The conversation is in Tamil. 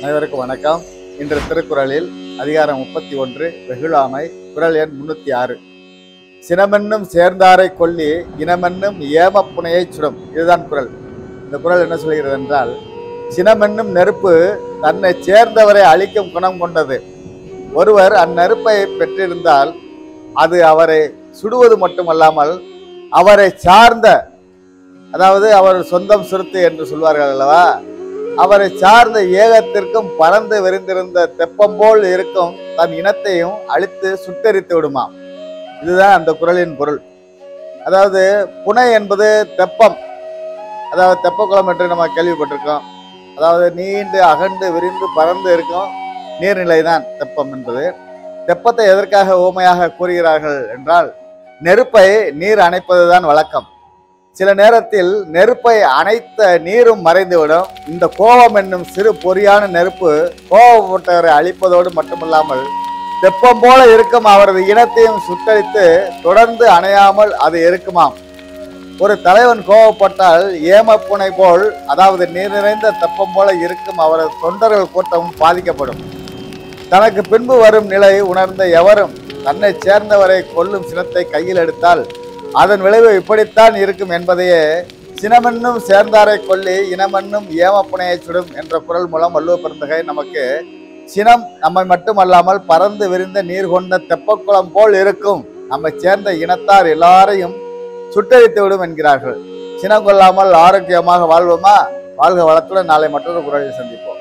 அனைவருக்கும் வணக்கம். இன்று திருக்குறளில் அதிகாரம் முப்பத்தி ஒன்று வெகுளாமை குறள் எண் முன்னூத்தி ஆறு. சினமென்னும் சேர்ந்தாரை கொல்லி இனமென்னும் ஏமப்புனையை சுடும். இதுதான் குரல். இந்த குறள் என்ன சொல்கிறது என்றால் சினமென்னும் நெருப்பு தன்னை சேர்ந்தவரை அழிக்கும் குணம் கொண்டது. ஒருவர் அந்நெருப்பை பெற்றிருந்தால் அது அவரை சுடுவது மட்டுமல்லாமல் அவரை சார்ந்த அதாவது அவர் சொந்தம் சுருத்து என்று சொல்வார்கள் அல்லவா? அவரை சார்ந்த ஏகத்திற்கும் பறந்து விரிந்திருந்த தெப்பம் போல் இருக்கும் தன் இனத்தையும் அழித்து சுட்டெரித்து விடுமாம். இதுதான் அந்த குரலின் பொருள். அதாவது புனை என்பது தெப்பம். அதாவது தெப்பக்குளம் என்று நம்ம கேள்விப்பட்டிருக்கோம். அதாவது நீண்டு அகண்டு விரிந்து பறந்து இருக்கும் நீர்நிலை தான் தெப்பம் என்பது. தெப்பத்தை எதற்காக ஊமையாக கூறுகிறார்கள் என்றால் நெருப்பை நீர் அணைப்பதுதான் வழக்கம். சில நேரத்தில் நெருப்பை அணைத்த நீரும் மறைந்துவிடும். இந்த கோபம் என்னும் சிறு பொறியான நெருப்பு கோபப்பட்டவரை அழிப்பதோடு மட்டுமல்லாமல் தெப்பம் போல இருக்கும் அவரது இனத்தையும் சுட்டழித்து தொடர்ந்து அணையாமல் அது இருக்குமாம். ஒரு தலைவன் கோபப்பட்டால் ஏமப்புனை போல் அதாவது நீர் நிறைந்த தெப்பம் போல இருக்கும் அவரது தொண்டர்கள் கூட்டமும் பாதிக்கப்படும். தனக்கு பின்பு வரும் நிலை உணர்ந்த எவரும் தன்னை சேர்ந்தவரை கொல்லும் சினத்தை கையில் எடுத்தால் அதன் விளைவு இப்படித்தான் இருக்கும் என்பதையே சினமென்னும் சேர்ந்தாரை கொல்லி இனமென்னும் ஏமப்புனையை சுடும் என்ற குரல் மூலம் வள்ளுவ பெருந்தகை நமக்கு சினம் நம்மை மட்டுமல்லாமல் பறந்து விரிந்த நீர் கொண்ட தெப்பக்குளம் போல் இருக்கும். நம்மை சேர்ந்த இனத்தார் எல்லாரையும் சுட்டரித்து விடும் என்கிறார்கள். சினம் கொள்ளாமல் ஆரோக்கியமாக வாழ்வோமா? வாழ்க வளத்துடன் நாளை மற்றொரு குரலில் சந்திப்போம்.